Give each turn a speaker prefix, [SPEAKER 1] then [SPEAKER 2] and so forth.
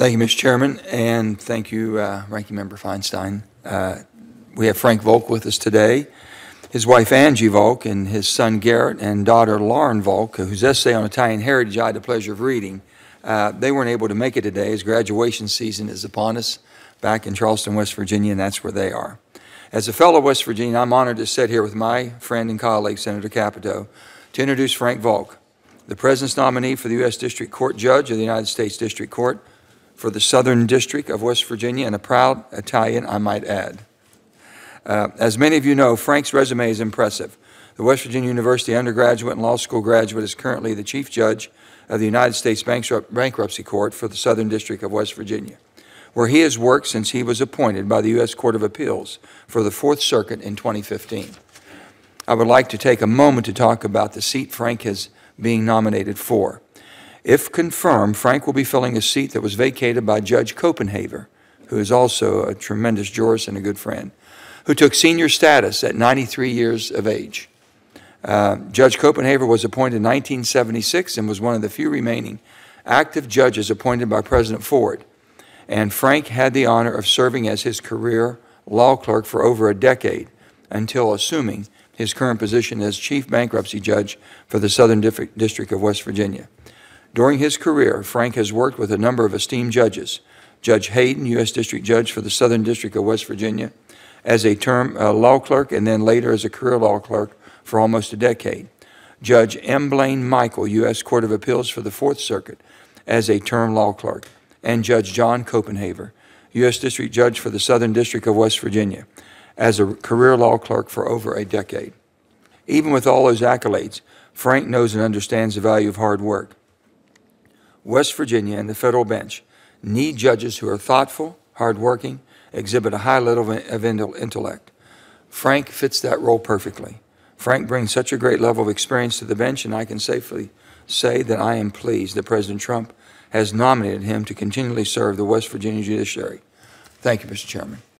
[SPEAKER 1] Thank you, Mr. Chairman, and thank you, uh, Ranking Member Feinstein. Uh, We have Frank Volk with us today, his wife Angie Volk, and his son Garrett, and daughter Lauren Volk, whose essay on Italian heritage I had the pleasure of reading. Uh, They weren't able to make it today, as graduation season is upon us back in Charleston, West Virginia, and that's where they are. As a fellow West Virginian, I'm honored to sit here with my friend and colleague, Senator Capito, to introduce Frank Volk, the President's nominee for the U.S. District Court Judge of the United States District Court for the Southern District of West Virginia, and a proud Italian, I might add. Uh, As many of you know, Frank's resume is impressive. The West Virginia University undergraduate and law school graduate is currently the Chief Judge of the United States Bankrupt- Bankruptcy Court for the Southern District of West Virginia, where he has worked since he was appointed by the U.S. Court of Appeals for the Fourth Circuit in 2015. I would like to take a moment to talk about the seat Frank is being nominated for. If confirmed, Frank will be filling a seat that was vacated by Judge Copenhaver, who is also a tremendous jurist and a good friend, who took senior status at 93 years of age. Uh, Judge Copenhaver was appointed in 1976 and was one of the few remaining active judges appointed by President Ford. And Frank had the honor of serving as his career law clerk for over a decade until assuming his current position as Chief Bankruptcy Judge for the Southern District of West Virginia. During his career, Frank has worked with a number of esteemed judges. Judge Haden, U.S. District Judge for the Southern District of West Virginia, as a term uh, law clerk and then later as a career law clerk for almost a decade. Judge M. Blaine Michael, U.S. Court of Appeals for the Fourth Circuit, as a term law clerk. And Judge John Copenhaver, U.S. District Judge for the Southern District of West Virginia, as a career law clerk for over a decade. Even with all those accolades, Frank knows and understands the value of hard work. West Virginia and the federal bench need judges who are thoughtful, hardworking, exhibit a high level of intellect. Frank fits that role perfectly. Frank brings such a great level of experience to the bench, and I can safely say that I am pleased that President Trump has nominated him to continually serve the West Virginia judiciary. Thank you, Mr. Chairman.